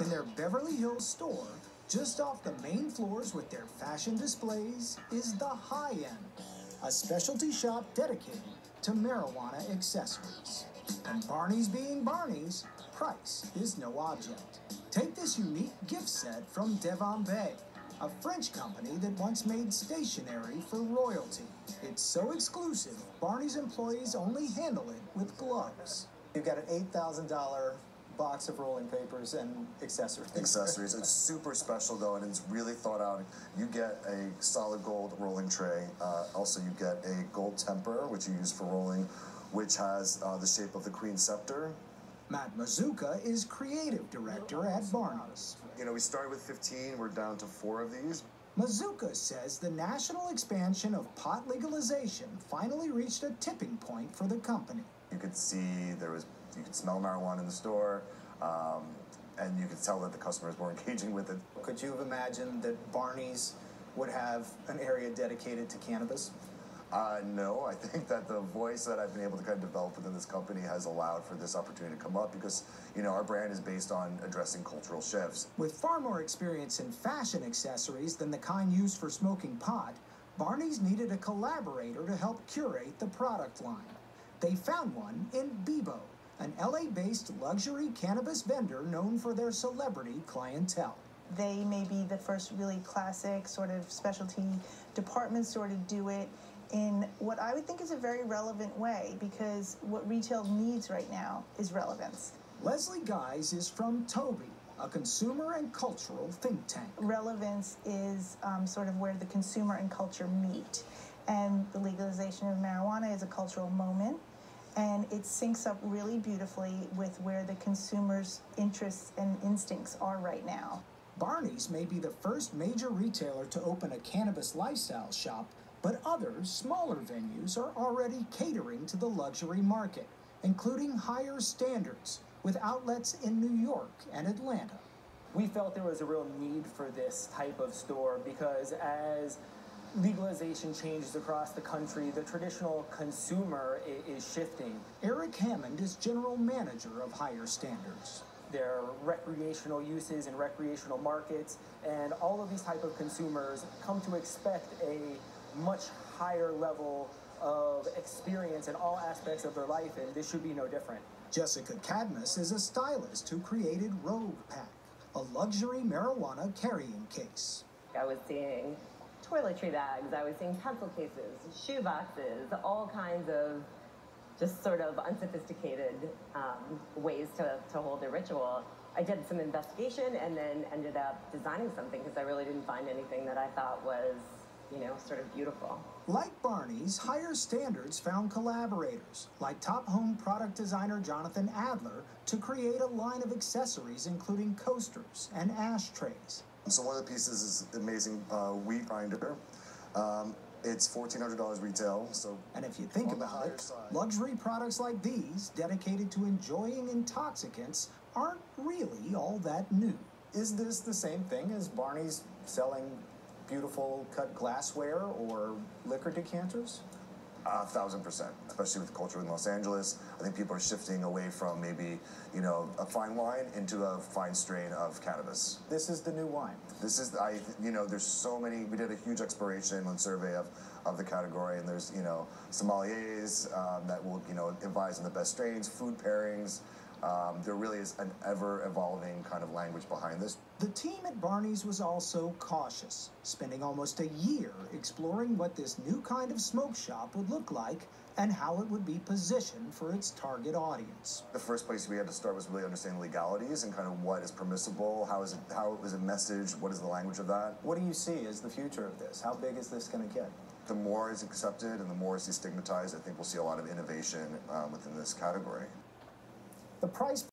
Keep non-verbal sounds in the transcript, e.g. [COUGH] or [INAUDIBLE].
In their Beverly Hills store, just off the main floors with their fashion displays, is the High End, a specialty shop dedicated to marijuana accessories. And Barney's being Barney's, price is no object. Take this unique gift set from Devambez, a French company that once made stationery for royalty. It's so exclusive, Barney's employees only handle it with gloves. You've got an $8,000 box of rolling papers and accessories. accessories. It's [LAUGHS] super special though, and it's really thought out. You get a solid gold rolling tray. Uh, also, you get a gold temper, which you use for rolling, which has uh, the shape of the Queen's scepter. Matt Mazzucca is creative director at Barney's. You know, we started with 15. We're down to four of these. Mazzucca says the national expansion of pot legalization finally reached a tipping point for the company. You could see there was, you could smell marijuana in the store, um, and you could tell that the customers were [LAUGHS] engaging with it. Could you have imagined that Barney's would have an area dedicated to cannabis? Uh, no, I think that the voice that I've been able to kind of develop within this company has allowed for this opportunity to come up because, you know, our brand is based on addressing cultural shifts. With far more experience in fashion accessories than the kind used for smoking pot, Barney's needed a collaborator to help curate the product line. They found one in Beboe, an LA based luxury cannabis vendor known for their celebrity clientele. They may be the first really classic sort of specialty department store to do it in what I would think is a very relevant way because what retail needs right now is relevance. Leslie Guys is from Toby, a consumer and cultural think tank. Relevance is um, sort of where the consumer and culture meet. And the legalization of marijuana is a cultural moment. And it syncs up really beautifully with where the consumer's interests and instincts are right now. Barney's may be the first major retailer to open a cannabis lifestyle shop, but others, smaller venues, are already catering to the luxury market, including higher standards, with outlets in New York and Atlanta. we felt there was a real need for this type of store because as legalization changes across the country, the traditional consumer is shifting. Eric Hammond is general manager of Higher Standards. Their recreational uses and recreational markets, and all of these type of consumers come to expect a much higher level of experience in all aspects of their life, and this should be no different. Jessica Cadmus is a stylist who created Rogue Pack, a luxury marijuana carrying case. I was seeing toiletry bags, I was seeing pencil cases, shoe boxes, all kinds of just sort of unsophisticated um, ways to, to hold a ritual. I did some investigation and then ended up designing something because I really didn't find anything that I thought was, you know, sort of beautiful. Like Barney's, Higher Standards found collaborators, like top home product designer Jonathan Adler, to create a line of accessories including coasters and ashtrays. So one of the pieces is amazing uh, weed grinder. Um, it's fourteen hundred dollars retail. So And if you think about it, side. luxury products like these, dedicated to enjoying intoxicants, aren't really all that new. Is this the same thing as Barney's selling beautiful cut glassware or liquor decanters? A thousand percent, especially with the culture in Los Angeles. I think people are shifting away from maybe, you know, a fine wine into a fine strain of cannabis. This is the new wine. This is, I, you know, there's so many. We did a huge exploration and survey of, of the category, and there's, you know, sommeliers um, that will, you know, advise on the best strains, food pairings. Um, there really is an ever evolving kind of language behind this. The team at Barney's was also cautious, spending almost a year exploring what this new kind of smoke shop would look like and how it would be positioned for its target audience. The first place we had to start was really understanding legalities and kind of what is permissible, how is it, how is it messaged, what is the language of that. What do you see as the future of this? How big is this going to get? The more is accepted and the more is destigmatized, I think we'll see a lot of innovation um, within this category. The price